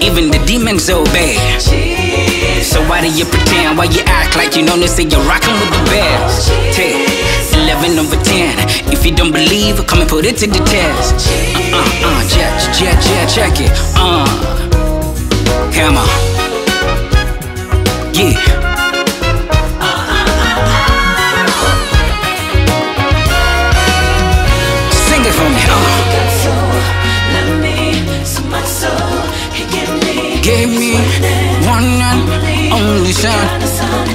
even the demons obey. So why do you pretend? Why you act like you know they say you're rocking with the best? Take 11 over 10. If you don't believe, come and put it to the test. Uh uh uh, check, check, check, check it. Uh, and only son.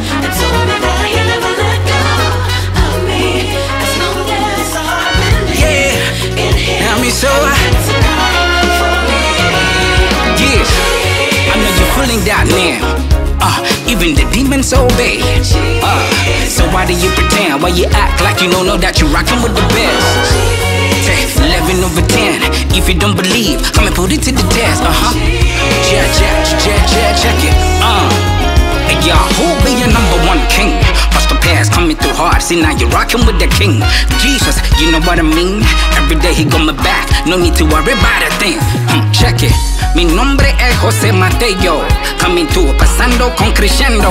Yeah, tell me so. Yeah, I know you're feeling that now. Uh, even the demons obey. Uh, so why do you pretend? Why you act like you don't know that you're rocking with the best? 11 over 10. If you don't believe, come and put it to the test. Uh huh. Check, check, check, check, now you're rocking with the king. Jesus, you know what I mean? Every day he got my back. No need to worry about a thing. Hmm, check it. Mi nombre es José Mateo. Coming through, pasando con crescendo.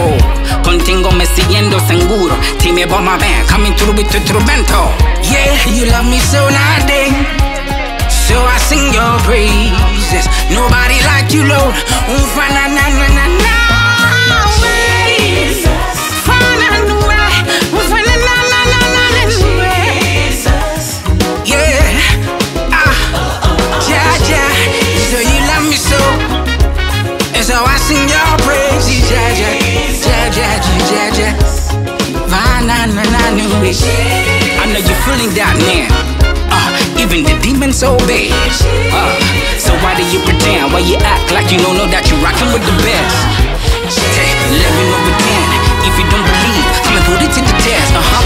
Contigo me siguiendo seguro. Team me my band. Coming through with the trubento. Yeah, you love me so nothing. So I sing your praises. Nobody like you, Lord. Ooh, na na na na And so I sing your praises. Ja ja. Ja ja ja ja. I know you're feeling that now. Uh, even the demons obey. Uh, so why do you pretend? Why you act like you don't know that you're rocking with the best? Hey, 11 over 10. If you don't believe, and put it to the test. Uh huh.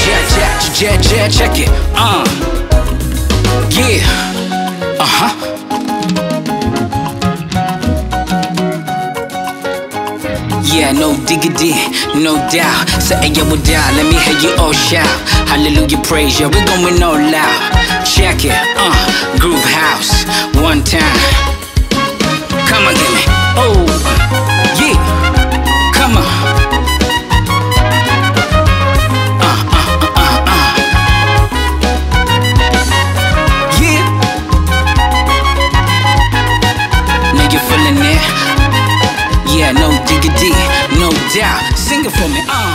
Check, check, check, check, check it. Uh. Yeah, no diggity, no doubt. Hey, yo, with doubt, let me hear you all shout. Hallelujah, praise, yeah, We're going all out. for me. Uh. Ah.